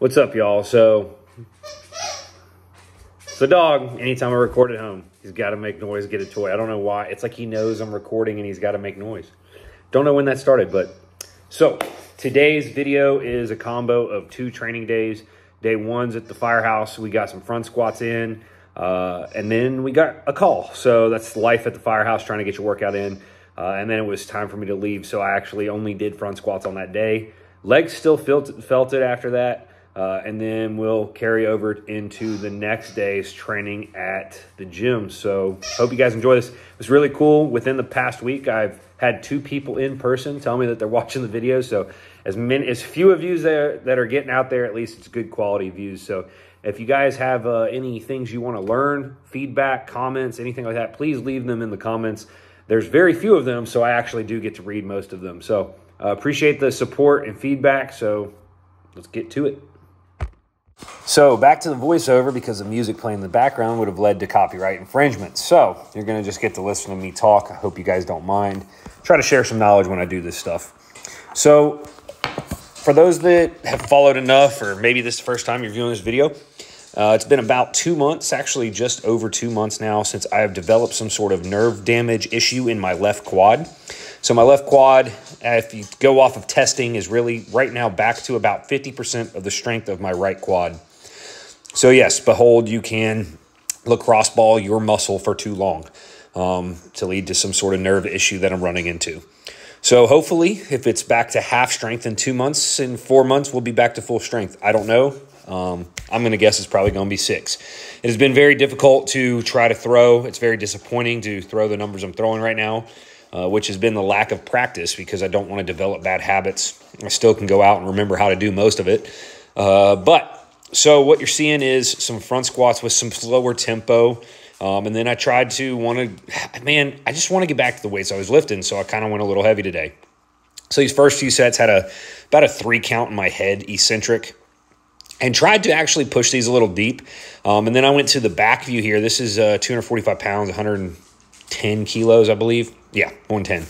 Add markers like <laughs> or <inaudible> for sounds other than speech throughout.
What's up, y'all? So, the dog, anytime I record at home, he's got to make noise, get a toy. I don't know why. It's like he knows I'm recording and he's got to make noise. Don't know when that started, but so today's video is a combo of two training days. Day one's at the firehouse. We got some front squats in, uh, and then we got a call. So that's life at the firehouse, trying to get your workout in. Uh, and then it was time for me to leave. So I actually only did front squats on that day. Legs still felt, felt it after that. Uh, and then we'll carry over into the next day's training at the gym. So hope you guys enjoy this. It's really cool. Within the past week, I've had two people in person tell me that they're <laughs> watching the video. So as many, as few of views there that are getting out there, at least it's good quality views. So if you guys have uh, any things you want to learn, feedback, comments, anything like that, please leave them in the comments. There's very few of them, so I actually do get to read most of them. So uh, appreciate the support and feedback. So let's get to it. So back to the voiceover because the music playing in the background would have led to copyright infringement. So you're going to just get to listen to me talk. I hope you guys don't mind. Try to share some knowledge when I do this stuff. So for those that have followed enough, or maybe this is the first time you're viewing this video, uh, it's been about two months, actually just over two months now, since I have developed some sort of nerve damage issue in my left quad. So my left quad, uh, if you go off of testing, is really right now back to about 50% of the strength of my right quad. So yes, behold, you can lacrosse ball your muscle for too long um, to lead to some sort of nerve issue that I'm running into. So hopefully, if it's back to half strength in two months, in four months, we'll be back to full strength. I don't know. Um, I'm going to guess it's probably going to be six. It has been very difficult to try to throw. It's very disappointing to throw the numbers I'm throwing right now, uh, which has been the lack of practice because I don't want to develop bad habits. I still can go out and remember how to do most of it. Uh, but so what you're seeing is some front squats with some slower tempo. Um, and then I tried to want to, man, I just want to get back to the weights I was lifting. So I kind of went a little heavy today. So these first few sets had a about a three count in my head eccentric and tried to actually push these a little deep. Um, and then I went to the back view here. This is uh, 245 pounds, 110 kilos, I believe. Yeah, 110.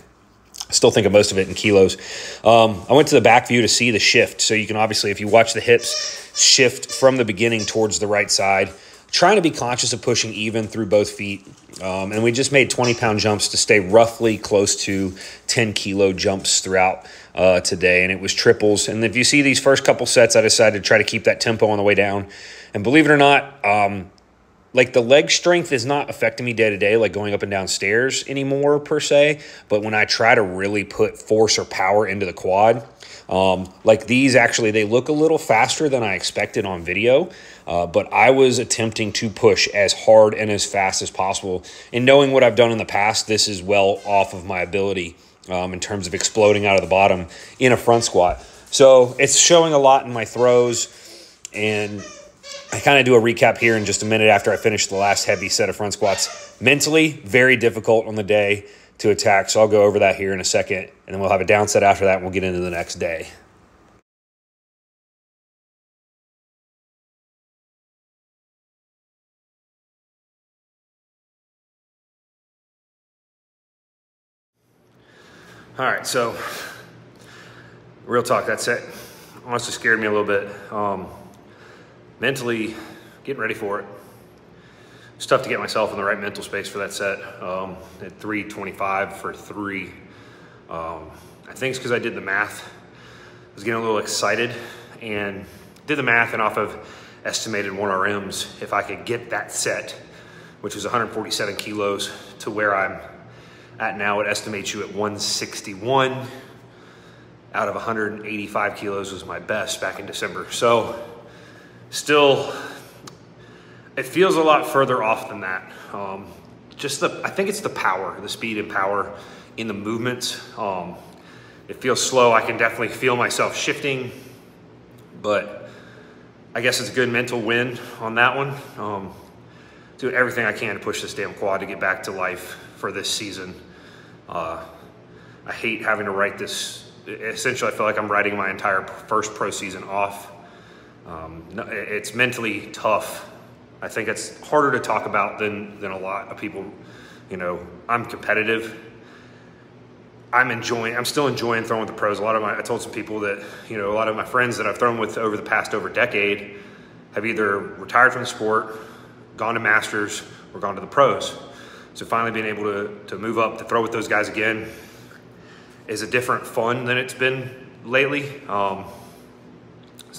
I still think of most of it in kilos. Um, I went to the back view to see the shift. So you can obviously, if you watch the hips, shift from the beginning towards the right side. Trying to be conscious of pushing even through both feet. Um, and we just made 20 pound jumps to stay roughly close to 10 kilo jumps throughout uh, today. And it was triples. And if you see these first couple sets, I decided to try to keep that tempo on the way down. And believe it or not, um, like the leg strength is not affecting me day to day, like going up and down stairs anymore per se. But when I try to really put force or power into the quad, um, like these actually, they look a little faster than I expected on video. Uh, but I was attempting to push as hard and as fast as possible. And knowing what I've done in the past, this is well off of my ability um, in terms of exploding out of the bottom in a front squat. So it's showing a lot in my throws. And I kind of do a recap here in just a minute after I finish the last heavy set of front squats. Mentally, very difficult on the day to attack. So I'll go over that here in a second. And then we'll have a down set after that and we'll get into the next day. All right, so real talk, that set honestly scared me a little bit. Um, mentally, getting ready for it. It's tough to get myself in the right mental space for that set. Um, at 325 for three. Um, I think it's because I did the math. I was getting a little excited and did the math and off of estimated 1RMs, if I could get that set, which was 147 kilos, to where I'm at now, it estimates you at 161 out of 185 kilos was my best back in December. So still, it feels a lot further off than that. Um, just the, I think it's the power, the speed and power in the movement. Um, it feels slow. I can definitely feel myself shifting, but I guess it's a good mental win on that one. Um, doing everything I can to push this damn quad to get back to life for this season. Uh, I hate having to write this. Essentially, I feel like I'm writing my entire first pro season off. Um, it's mentally tough. I think it's harder to talk about than, than a lot of people. You know, I'm competitive. I'm enjoying. I'm still enjoying throwing with the pros. A lot of my, I told some people that you know, a lot of my friends that I've thrown with over the past over decade have either retired from the sport, gone to masters, or gone to the pros. So finally being able to to move up to throw with those guys again is a different fun than it's been lately. Um,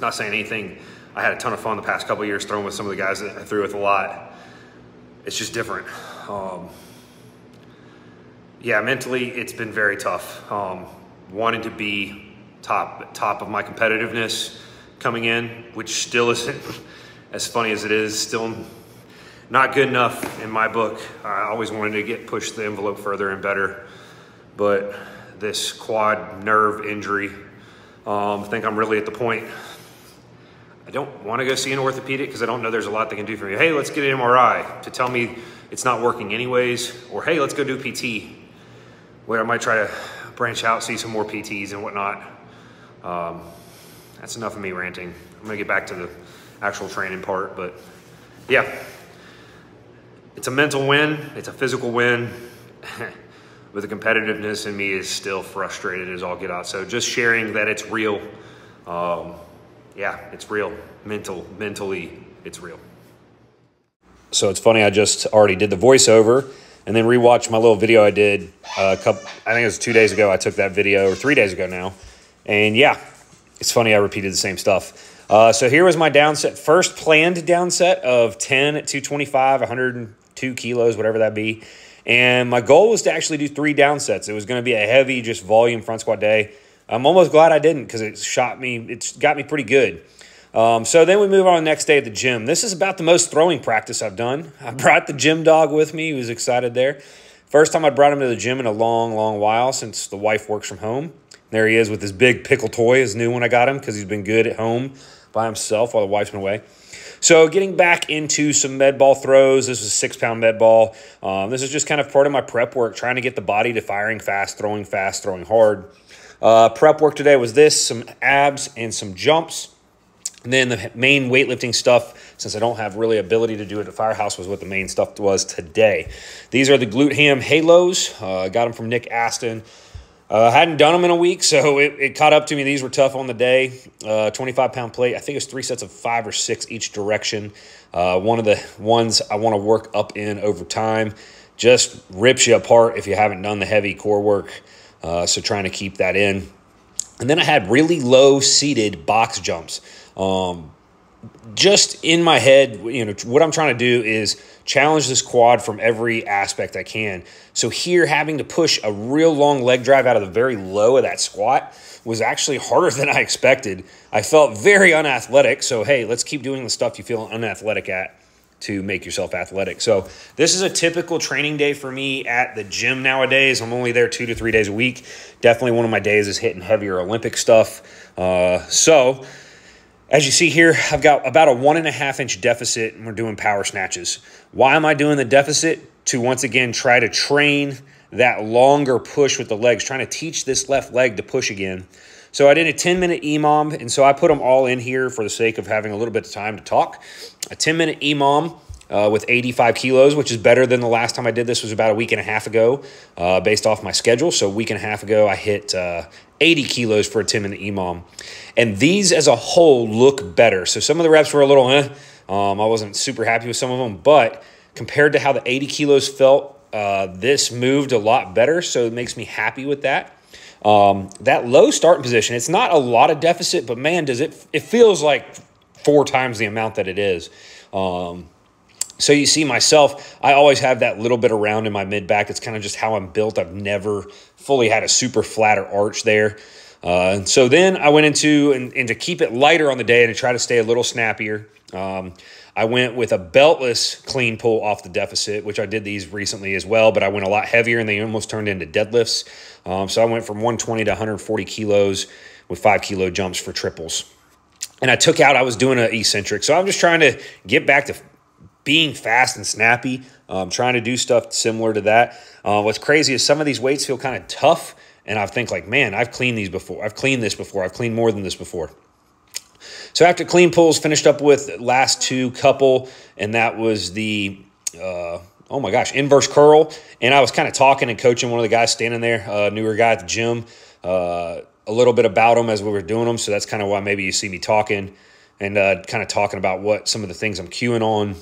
not saying anything. I had a ton of fun the past couple years throwing with some of the guys that I threw with a lot. It's just different. Um, yeah, mentally, it's been very tough. Um, wanting to be top top of my competitiveness coming in, which still isn't <laughs> as funny as it is, still not good enough in my book. I always wanted to get push the envelope further and better, but this quad nerve injury, um, I think I'm really at the point. I don't want to go see an orthopedic because I don't know there's a lot they can do for me. Hey, let's get an MRI to tell me it's not working anyways, or hey, let's go do PT where I might try to branch out, see some more PTs and whatnot. Um, that's enough of me ranting. I'm gonna get back to the actual training part, but yeah, it's a mental win, it's a physical win, <laughs> but the competitiveness in me is still frustrated as all get out. So just sharing that it's real. Um, yeah, it's real. Mental, mentally, it's real. So it's funny. I just already did the voiceover and then rewatch my little video I did uh, a couple. I think it was two days ago. I took that video, or three days ago now, and yeah, it's funny. I repeated the same stuff. Uh, so here was my downset, first planned downset of 10 at 225, 102 kilos, whatever that be. And my goal was to actually do three downsets. It was going to be a heavy, just volume front squat day. I'm almost glad I didn't because it shot me, it's got me pretty good. Um, so then we move on the next day at the gym. This is about the most throwing practice I've done. <laughs> I brought the gym dog with me. He was excited there. First time I brought him to the gym in a long, long while since the wife works from home. There he is with his big pickle toy, his new one I got him because he's been good at home by himself while the wife's been away. So getting back into some med ball throws. This is a six pound med ball. Um, this is just kind of part of my prep work, trying to get the body to firing fast, throwing fast, throwing hard. Uh, prep work today was this, some abs and some jumps. And then the main weightlifting stuff, since I don't have really ability to do it at Firehouse, was what the main stuff was today. These are the glute ham halos. Uh, got them from Nick Aston. Uh, hadn't done them in a week, <laughs> so it, it, caught up to me. These were tough on the day. Uh, 25 pound plate. I think it was three sets of five or six each direction. Uh, one of the ones I want to work up in over time. Just rips you apart if you haven't done the heavy core work. Uh, so trying to keep that in. And then I had really low seated box jumps. Um, just in my head, you know, what I'm trying to do is challenge this quad from every aspect I can. So here, having to push a real long leg drive out of the very low of that squat was actually harder <laughs> than I expected. I felt very unathletic. So hey, let's keep doing the stuff you feel unathletic at to make yourself athletic. So this is a typical training day for me at the gym nowadays. I'm only there two to three days a week. Definitely one of my days is hitting heavier Olympic stuff. Uh, so as you see here, I've got about a one and a half inch deficit and we're doing power snatches. Why am I doing the deficit? To once again try to train that longer push with the legs, trying to teach this left leg to push again. So I did a 10 minute EMOM, and so I put them all in here for the sake of having a little bit of time to talk. A 10 minute EMOM uh, with 85 kilos, which is better than the last time I did this was about a week and a half ago, uh, based off my schedule. So a week and a half ago, I hit uh, 80 kilos for a 10 minute EMOM. And these as a whole look better. So some of the reps were a little, eh. Um, I wasn't super happy with some of them, but compared to how the 80 kilos felt, uh, this moved a lot better. So it makes me happy with that. Um, that low starting position, it's not a lot of deficit, but man, does it, it feels like four times the amount that it is. Um, so you see myself, I always have that little bit around in my mid back. It's kind of just how I'm built. I've never fully had a super flatter arch there. Uh, and so then I went into, and, and, to keep it lighter on the day and to try to stay a little snappier, um, I went with a beltless clean pull off the deficit, which I did these recently as well, but I went a lot heavier and they almost turned into deadlifts. Um, so I went from 120 to 140 kilos with five kilo jumps for triples. And I took out, I was doing an eccentric. So I'm just trying to get back to being fast and snappy, um, trying to do stuff similar to that. Uh, what's crazy is some of these weights feel kind of tough, and I think like, man, I've cleaned these before. I've cleaned this before. I've cleaned more than this before. So after clean pulls, finished up with last two couple, and that was the uh, oh my gosh, inverse curl. And I was kind of talking and coaching one of the guys standing there, uh, newer guy at the gym, uh, a little bit about them as we were doing them. So that's kind of why maybe you see me talking and uh, kind of talking about what some of the things I'm cueing on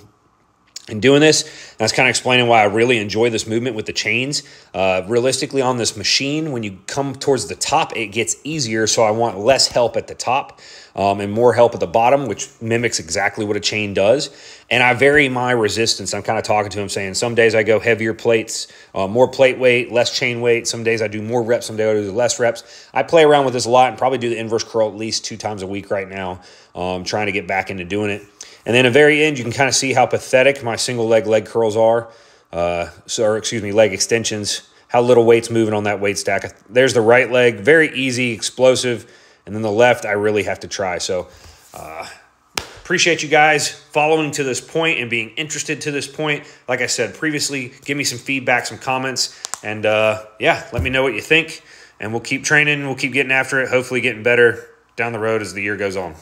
in doing this. That's kind of explaining why I really enjoy this movement with the chains. Uh, realistically, on this machine, when you come towards the top, it gets easier. So I want less help at the top um, and more help at the bottom, which mimics exactly what a chain does. And I vary my resistance. I'm kind of talking to him saying some days I go heavier plates, uh, more plate weight, less chain weight. Some days I do more reps, some days I do less reps. I play around with this a lot and probably do the inverse curl at least two times a week right now, um, trying to get back into doing it. And then at the very end, you can kind of see how pathetic my single leg leg curls are. Uh, so, or excuse me, leg extensions, how little weight's moving on that weight stack. There's the right leg, very easy, explosive. And then the left, I really have to try. So, uh, appreciate you guys following to this point and being interested to this point. Like I said previously, give me some feedback, some comments, and uh, yeah, let me know what you think. And we'll keep training, we'll keep getting after it, hopefully getting better down the road as the year goes on.